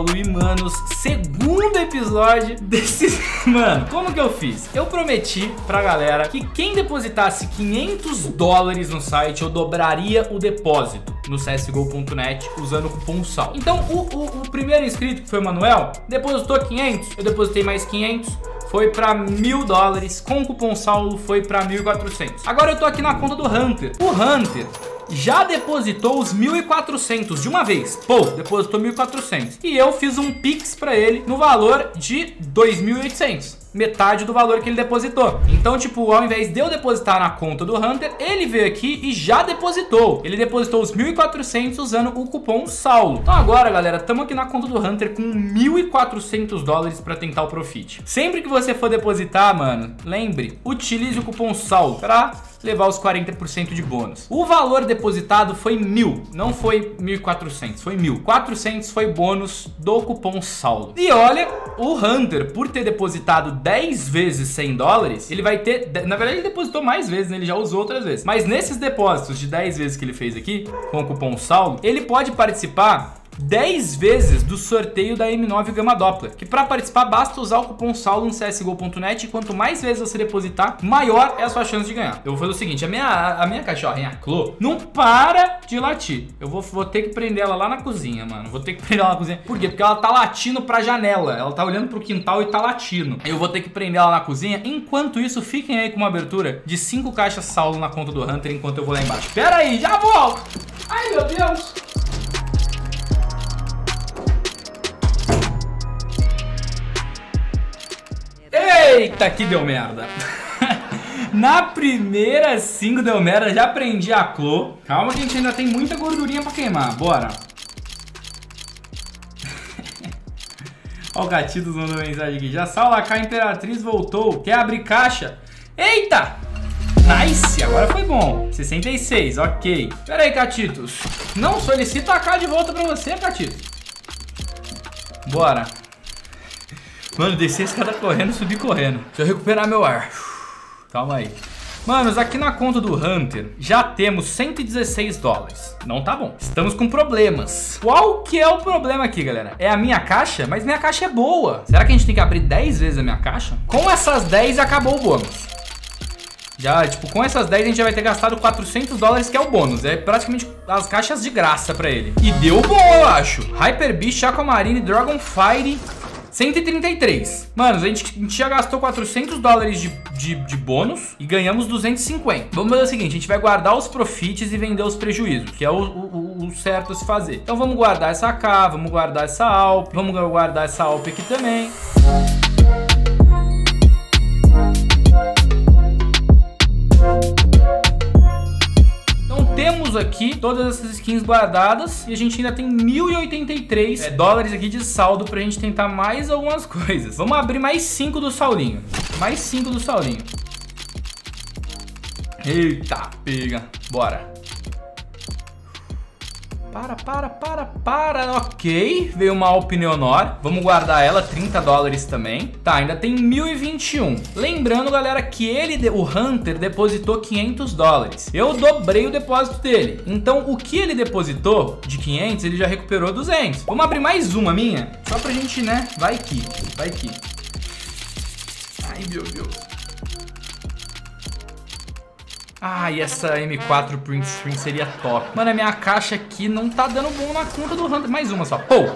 Saulo e Manos, segundo episódio desse... Mano, como que eu fiz? Eu prometi pra galera que quem depositasse 500 dólares no site, eu dobraria o depósito no csgo.net usando o cupom SAL. Então, o, o, o primeiro inscrito, que foi o Manuel, depositou 500, eu depositei mais 500, foi para mil dólares, com o cupom Saulo foi para 1.400. Agora eu tô aqui na conta do Hunter. O Hunter já depositou os 1.400 de uma vez. Pô, depositou 1.400. E eu fiz um Pix para ele no valor de 2.800 metade do valor que ele depositou. Então, tipo, ao invés de eu depositar na conta do Hunter, ele veio aqui e já depositou. Ele depositou os 1.400 usando o cupom SAULO. Então agora, galera, estamos aqui na conta do Hunter com 1.400 dólares para tentar o profit. Sempre que você for depositar, mano, lembre, utilize o cupom SAULO para levar os 40% de bônus. O valor depositado foi mil, não foi 1.400, foi mil. 400 foi bônus do cupom SAULO. E olha, o Hunter, por ter depositado 10 vezes 100 dólares, ele vai ter... Na verdade, ele depositou mais vezes, né? Ele já usou outras vezes. Mas nesses depósitos de 10 vezes que ele fez aqui, com o cupom SAULO, ele pode participar 10 vezes do sorteio da M9 Gama Doppler, que para participar basta usar o cupom SAULO no csgo.net e quanto mais vezes você depositar, maior é a sua chance de ganhar. Eu vou fazer o seguinte, a minha, a minha cachorrinha, a Clo, não para de latir. Eu vou, vou ter que prender ela lá na cozinha, mano. Vou ter que prender ela na cozinha. Por quê? Porque ela tá latindo pra janela. Ela tá olhando pro quintal e tá latindo. Eu vou ter que prender ela na cozinha. Enquanto isso, fiquem aí com uma abertura de 5 caixas Saulo na conta do Hunter enquanto eu vou lá embaixo. Pera aí, já volto! Ai, meu Deus! Eita, que deu merda. Na primeira 5 deu merda, já prendi a Clo. Calma que a gente ainda tem muita gordurinha pra queimar, bora. Ó o Gatitos mandou mensagem aqui. Já Saula a Imperatriz voltou. Quer abrir caixa? Eita! Nice, agora foi bom. 66, ok. Pera aí, Catitos. Não solicito a K de volta pra você, Catitos. Bora. Mano, descer a escada correndo, subir correndo. Deixa eu recuperar meu ar. Calma aí. Manos, aqui na conta do Hunter já temos 116 dólares. Não tá bom. Estamos com problemas. Qual que é o problema aqui, galera? É a minha caixa? Mas minha caixa é boa. Será que a gente tem que abrir 10 vezes a minha caixa? Com essas 10 acabou o bônus. Já, tipo, com essas 10 a gente já vai ter gastado 400 dólares, que é o bônus. É praticamente as caixas de graça pra ele. E deu bom, eu acho. Hyper Beast, Aquamarine, Dragonfire... 133. Mano, a gente, a gente já gastou 400 dólares de, de, de, bônus e ganhamos 250. Vamos fazer o seguinte, a gente vai guardar os profits e vender os prejuízos, que é o, o, o certo a se fazer. Então vamos guardar essa AK, vamos guardar essa Alp, vamos guardar essa Alp aqui também. Aqui todas essas skins guardadas e a gente ainda tem 1.083 é, dólares aqui de saldo pra gente tentar mais algumas coisas. Vamos abrir mais 5 do Saulinho. Mais 5 do Saulinho. Eita, pega. Bora. Para, para, para, para. Ok, veio uma Alp Neonor. Vamos guardar ela, 30 dólares também. Tá, ainda tem 1.021. Lembrando, galera, que ele, o Hunter, depositou 500 dólares. Eu dobrei o depósito dele. Então, o que ele depositou de 500, ele já recuperou 200. Vamos abrir mais uma minha, só pra gente, né? Vai aqui, vai aqui. Ai, meu Deus. Ah, e essa M4 Print Screen seria top. Mano, a minha caixa aqui não tá dando bom na conta do Hunter. Mais uma só. Pô!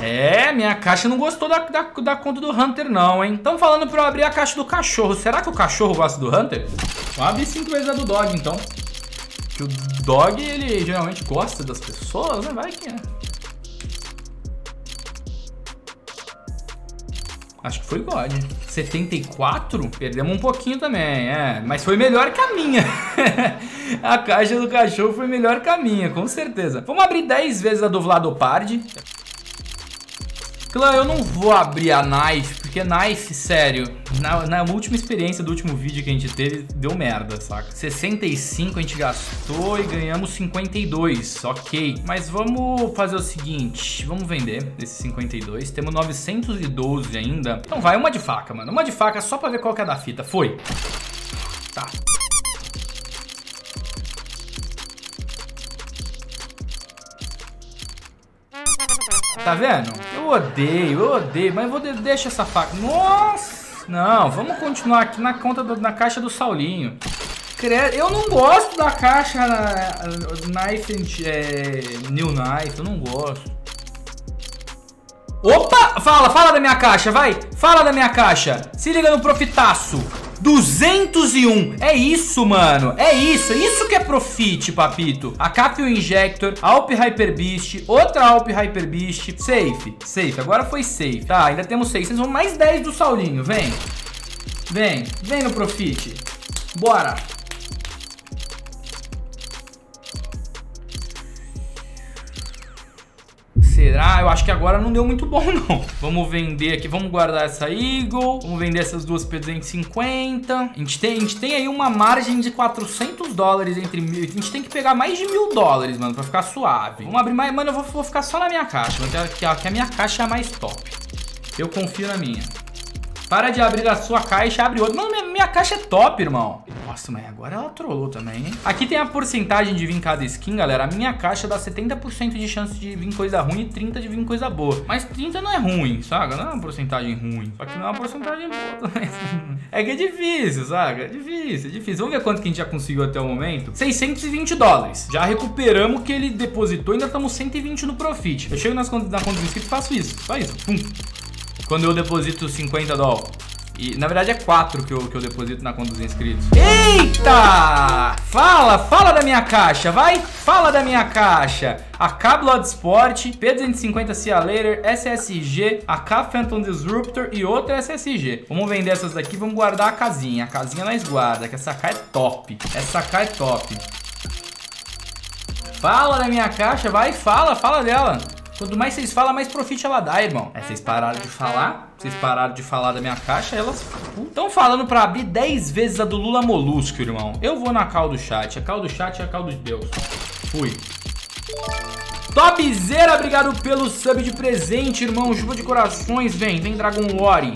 É, minha caixa não gostou da, da, da conta do Hunter não, hein? Estão falando pra eu abrir a caixa do cachorro. Será que o cachorro gosta do Hunter? Vou abrir cinco vezes a do Dog, então. Que o Dog, ele geralmente gosta das pessoas, né? Vai que é. Acho que foi God. 74? Perdemos um pouquinho também, é. Mas foi melhor que a minha. a caixa do cachorro foi melhor que a minha, com certeza. Vamos abrir 10 vezes a do Vladopard. Clã, eu não vou abrir a Knife, porque Knife, sério, na, na, última experiência do último vídeo que a gente teve, deu merda, saca? 65 a gente gastou e ganhamos 52, ok. Mas vamos fazer o seguinte, vamos vender esses 52, temos 912 ainda. Então vai, uma de faca, mano, uma de faca só pra ver qual que é da fita, foi. Tá. Tá vendo? Eu odeio, eu odeio, mas vou de deixa essa faca. Nossa! Não, vamos continuar aqui na conta do, na caixa do Saulinho. Eu não gosto da caixa Knife é, New Knife, eu não gosto. Opa! Fala, fala da minha caixa, vai! Fala da minha caixa! Se liga no profitaço! 201. É isso, mano. É isso. É isso que é profit, papito. A Capio Injector, Alp Hyper Beast, outra Alp Hyper Beast. Safe. Safe. Agora foi safe. Tá, ainda temos 600. Vamos mais 10 do Saulinho. Vem. Vem. Vem no profit. Bora. Será? Eu acho que agora não deu muito bom, não. Vamos vender aqui, vamos guardar essa Eagle. Vamos vender essas duas P250. A gente tem, a gente tem aí uma margem de 400 dólares entre mil. A gente tem que pegar mais de mil dólares, mano, pra ficar suave. Vamos abrir mais. Mano, eu vou, vou ficar só na minha caixa, que a, que a minha caixa é a mais top. Eu confio na minha. Para de abrir a sua caixa, abre outra. Mano, minha, minha caixa é top, irmão. Nossa, mas agora ela trollou também, hein? Aqui tem a porcentagem de vir cada skin, galera. A minha caixa dá 70% de chance de vir coisa ruim e 30% de vir coisa boa. Mas 30 não é ruim, saca? Não é uma porcentagem ruim. Só que não é uma porcentagem boa também. É que é difícil, saca? É difícil, é difícil. Vamos ver quanto que a gente já conseguiu até o momento. 620 dólares. Já recuperamos o que ele depositou, ainda estamos 120 no profit. Eu chego nas contas, na conta do inscrito e faço isso. Só isso. Pum. Quando eu deposito 50 dólares. E na verdade é 4 que eu, que eu deposito na conta dos inscritos. Eita! Fala, fala da minha caixa, vai? Fala da minha caixa. AK Bloodsport, P250 Cia Later, SSG, AK Phantom Disruptor e outra SSG. Vamos vender essas daqui, vamos guardar a casinha. A casinha nós guarda, que essa AK é top. Essa AK é top. Fala da minha caixa, vai, fala, fala dela. Quanto mais vocês falam, mais profit ela dá, irmão. É, vocês pararam de falar, vocês pararam de falar da minha caixa, elas estão falando pra abrir 10 vezes a do Lula Molusco, irmão. Eu vou na cal do chat. A cal do chat é a cal de Deus. Fui. Topzera, obrigado pelo sub de presente, irmão. Chuva de corações, vem, vem Dragon Lore.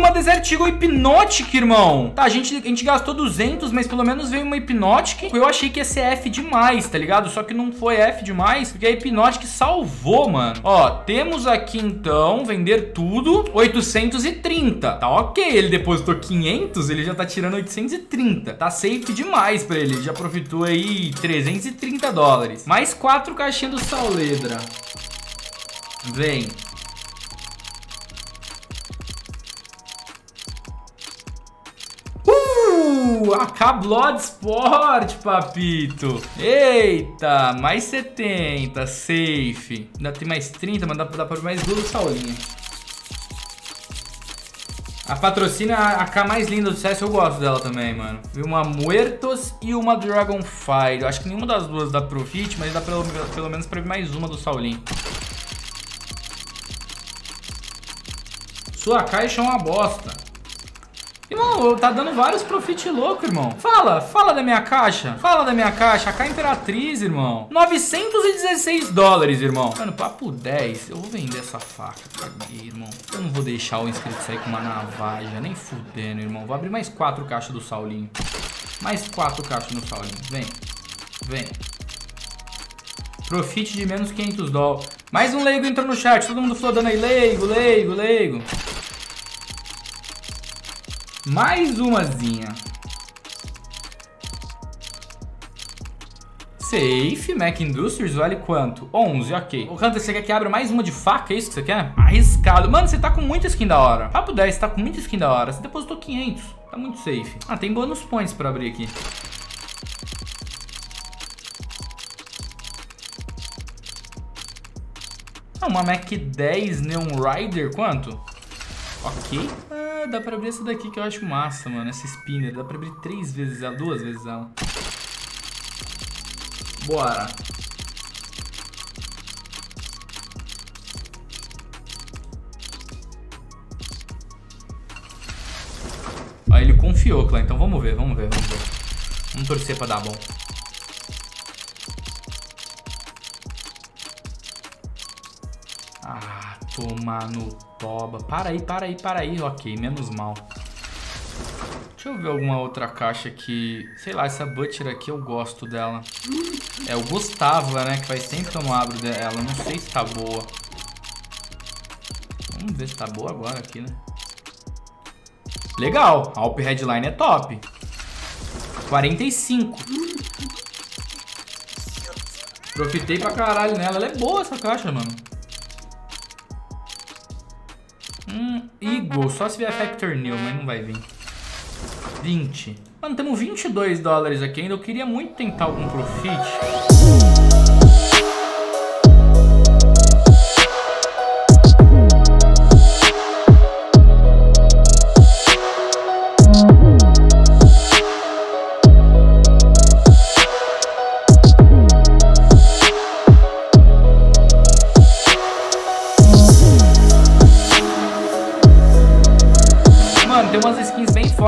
Uma Desert Eagle Hypnotic, irmão. Tá, a gente, a gente gastou 200, mas pelo menos veio uma Hypnotic. Eu achei que ia ser F demais, tá ligado? Só que não foi F demais, porque a Hypnotic salvou, mano. Ó, temos aqui então, vender tudo, 830. Tá ok, ele depositou 500, ele já tá tirando 830. Tá safe demais pra ele, ele já profitou aí 330 dólares. Mais quatro caixinhas do Sauledra. Vem. Uh, AK Bloodsport, papito. Eita, mais 70, safe. Ainda tem mais 30, mas dá, dá pra mais duas Saulinha. A patrocina a AK mais linda do CS, eu gosto dela também, mano. Vi uma Muertos e uma Dragonfire. Eu acho que nenhuma das duas dá Profit, mas dá pelo, pelo menos pra ver mais uma do Saulinho. Sua caixa é uma bosta. Irmão, tá dando vários profit louco, irmão. Fala, fala da minha caixa. Fala da minha caixa. A Imperatriz, irmão. 916 dólares, irmão. Mano, papo 10. Eu vou vender essa faca. Caguei, irmão. Eu não vou deixar o inscrito sair com uma navaja. Nem fudendo, irmão. Vou abrir mais quatro caixas do Saulinho. Mais quatro caixas no Saulinho. Vem. Vem. Profit de menos 500 dólares. Mais um leigo entrou no chat. Todo mundo falou dando aí. Leigo, leigo, leigo. Mais umazinha. Safe, Mac Industries, vale quanto? 11, ok. O Hunter, você quer que abra mais uma de faca? É isso que você quer? Arriscado. Mano, você tá com muita skin da hora. Papo 10, você tá com muita skin da hora. Você depositou 500. Tá muito safe. Ah, tem bônus points pra abrir aqui. Ah, uma Mac 10 Neon Rider, quanto? Ok. Ah, dá pra abrir essa daqui que eu acho massa, mano. Essa spinner. Dá pra abrir três vezes ela, duas vezes ela. Bora. Ó, ele confiou, Clã. Então vamos ver, vamos ver, vamos ver. Vamos torcer pra dar bom. Tomar no toba. Para aí, para aí, para aí. Ok, menos mal. Deixa eu ver alguma outra caixa aqui. Sei lá, essa Butcher aqui eu gosto dela. É o Gustavo, né? Que faz tempo que eu não abro dela. Não sei se tá boa. Vamos ver se tá boa agora aqui, né? Legal. Alp Headline é top. 45. Profitei pra caralho nela. Ela é boa essa caixa, mano. Eagle. Só se vier Factor New, mas não vai vir. 20. Mano, temos 22 dólares aqui ainda. Eu queria muito tentar algum profit.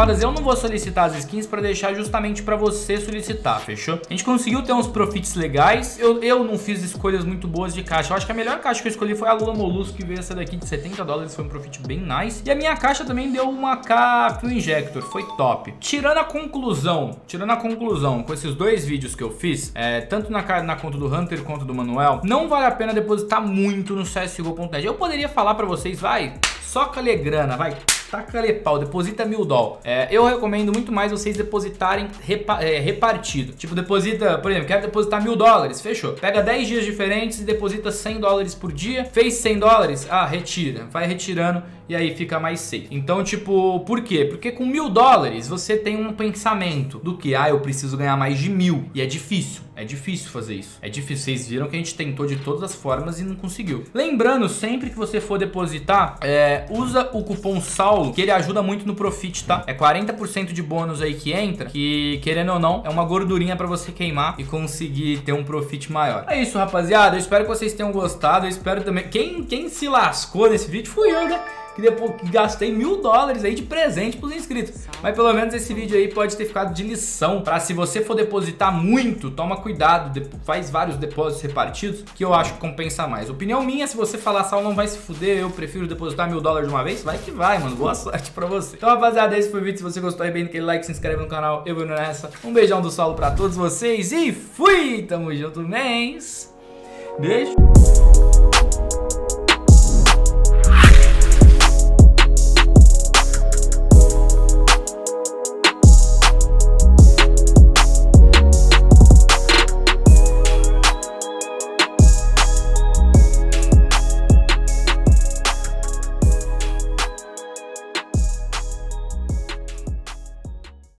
Eu não vou solicitar as skins para deixar justamente para você solicitar, fechou? A gente conseguiu ter uns profits legais. Eu, eu não fiz escolhas muito boas de caixa. Eu acho que a melhor caixa que eu escolhi foi a Lula Molusco, que veio essa daqui de 70 dólares. Foi um profit bem nice. E a minha caixa também deu uma K Fuel Injector. Foi top. Tirando a conclusão, tirando a conclusão com esses dois vídeos que eu fiz, é, tanto na, na conta do Hunter quanto do Manuel, não vale a pena depositar muito no CSGO.net. Eu poderia falar para vocês, vai, calhe grana, vai, taca-lhe pau, deposita mil dólares. É, eu recomendo muito mais vocês depositarem repa é, repartido. Tipo, deposita, por exemplo, quero depositar mil dólares, fechou. Pega 10 dias diferentes e deposita 100 dólares por dia. Fez 100 dólares? Ah, retira. Vai retirando e aí fica mais safe. Então, tipo, por quê? Porque com mil dólares você tem um pensamento do que, ah, eu preciso ganhar mais de mil. E é difícil, é difícil fazer isso. É difícil, vocês viram que a gente tentou de todas as formas e não conseguiu. Lembrando, sempre que você for depositar, é, usa o cupom SAULO, que ele ajuda muito no profit, tá? É 40% de bônus aí que entra, que querendo ou não, é uma gordurinha pra você queimar e conseguir ter um profit maior. É isso, rapaziada. Eu espero que vocês tenham gostado. Eu espero também... Quem, quem se lascou nesse vídeo fui eu, né? Que depois que gastei mil dólares aí de presente pros inscritos. Mas pelo menos esse vídeo aí pode ter ficado de lição para se você for depositar muito, toma cuidado, faz vários depósitos repartidos, que eu acho que compensa mais. Opinião minha, se você falar sal não vai se fuder, eu prefiro depositar mil dólares de uma vez, vai que vai, mano. Boa sorte pra você. Então, rapaziada, esse foi o vídeo. Se você gostou, aí bem aquele like, se inscreve no canal. Eu vou nessa. Um beijão do solo pra todos vocês e fui! Tamo junto, mens. Beijo.